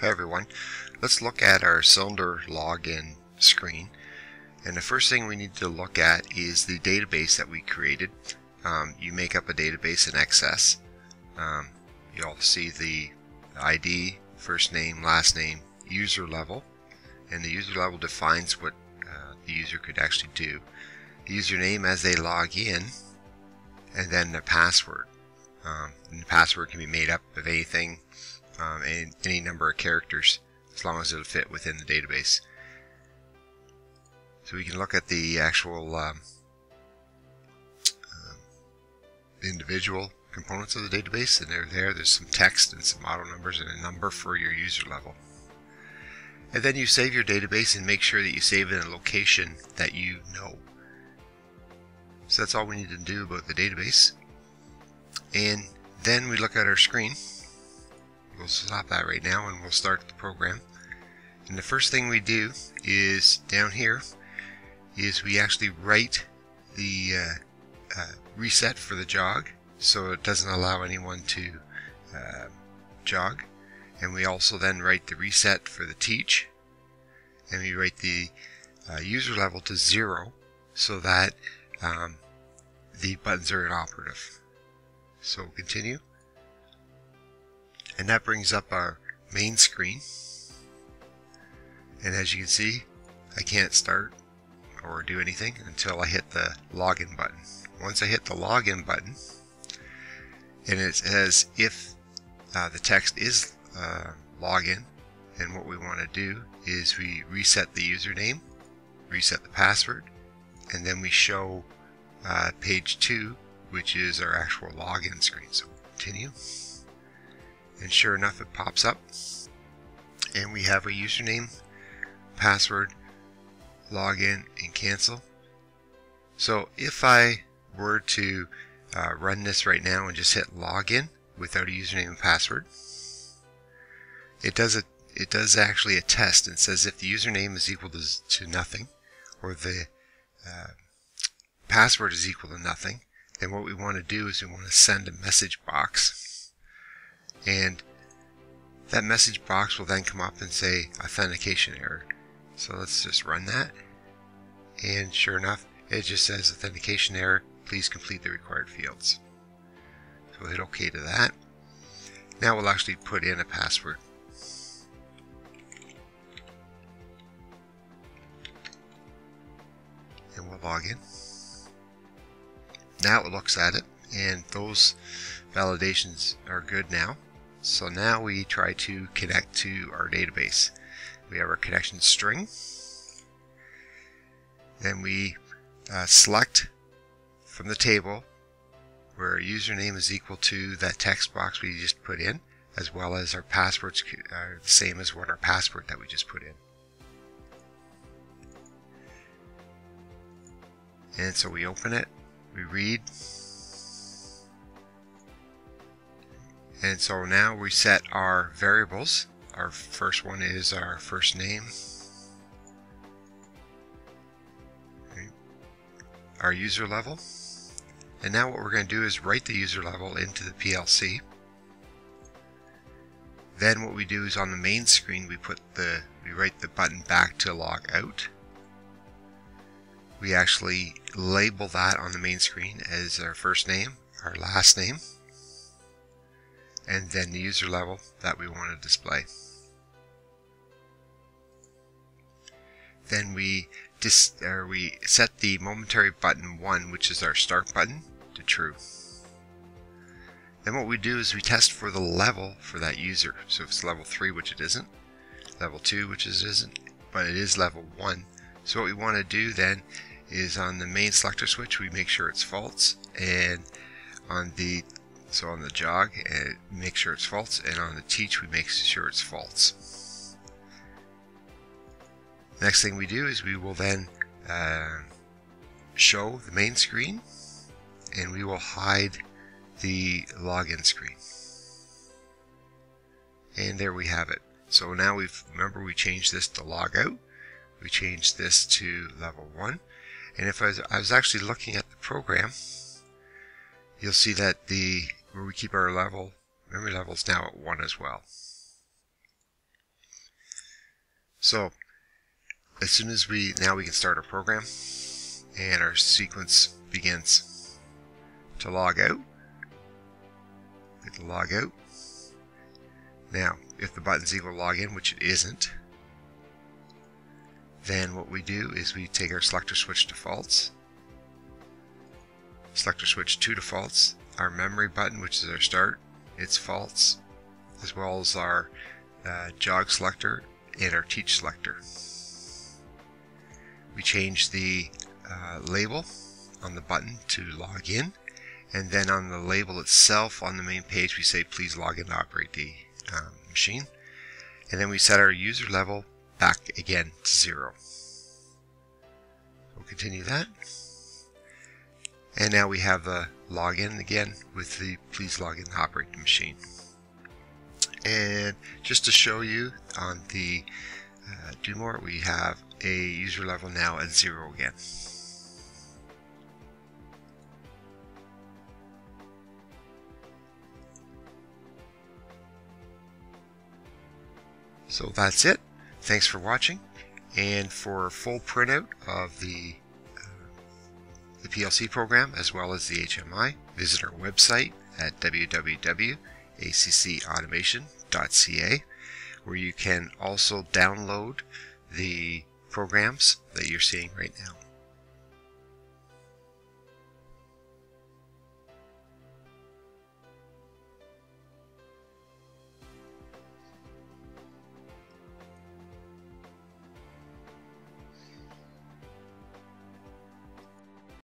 Hi everyone. Let's look at our cylinder login screen. And the first thing we need to look at is the database that we created. Um, you make up a database in Access. Um, you'll see the ID, first name, last name, user level. And the user level defines what uh, the user could actually do. The username as they log in, and then the password. Um, the password can be made up of anything um, any, number of characters as long as it'll fit within the database. So we can look at the actual um, um, individual components of the database and they're there. There's some text and some auto numbers and a number for your user level. And then you save your database and make sure that you save it in a location that you know. So that's all we need to do about the database. And then we look at our screen We'll stop that right now and we'll start the program. And the first thing we do is down here is we actually write the uh, uh, reset for the jog so it doesn't allow anyone to uh, jog. And we also then write the reset for the teach and we write the uh, user level to zero so that um, the buttons are inoperative. So continue. And that brings up our main screen. And as you can see, I can't start or do anything until I hit the login button. Once I hit the login button, and it says if uh, the text is uh, login, and what we want to do is we reset the username, reset the password, and then we show uh, page 2, which is our actual login screen. So continue and sure enough it pops up. And we have a username password login and cancel. So if I were to uh, run this right now and just hit login without a username and password it does a it does actually a test and says if the username is equal to, to nothing or the uh, password is equal to nothing then what we want to do is we want to send a message box and that message box will then come up and say authentication error. So let's just run that. And sure enough, it just says authentication error. Please complete the required fields. So we'll hit OK to that. Now we'll actually put in a password. And we'll log in. Now it looks at it and those validations are good now. So now we try to connect to our database. We have our connection string. Then we uh, select from the table where our username is equal to that text box we just put in, as well as our passwords are the same as what our password that we just put in. And so we open it, we read, And so now we set our variables. Our first one is our first name. Our user level. And now what we're going to do is write the user level into the PLC. Then what we do is on the main screen we put the we write the button back to log out. We actually label that on the main screen as our first name, our last name, and then the user level that we want to display. Then we dis or we set the momentary button 1, which is our start button, to true. Then what we do is we test for the level for that user. So if it's level 3, which it isn't, level 2, which it isn't, but it is level 1. So what we want to do then is on the main selector switch, we make sure it's false, and on the so on the jog, and make sure it's false, and on the teach, we make sure it's false. Next thing we do is we will then uh, show the main screen, and we will hide the login screen. And there we have it. So now we've, remember we changed this to log out. We changed this to level 1. And if I was, I was actually looking at the program, you'll see that the where we keep our level, memory level is now at 1 as well. So as soon as we, now we can start our program and our sequence begins to log out. Hit the log out. Now, if the button's equal login, which it isn't, then what we do is we take our selector switch to defaults, selector switch to defaults, our memory button, which is our start, it's false, as well as our uh, jog selector and our teach selector. We change the uh, label on the button to log in, and then on the label itself on the main page we say please log in to operate the um, machine, and then we set our user level back again to zero. We'll continue that. And now we have a login again with the please log in to operate the machine. And just to show you on the uh, Do-More, we have a user level now at zero again. So that's it. Thanks for watching. And for a full printout of the, uh, the PLC program as well as the HMI, visit our website at www.accautomation.ca where you can also download the programs that you're seeing right now.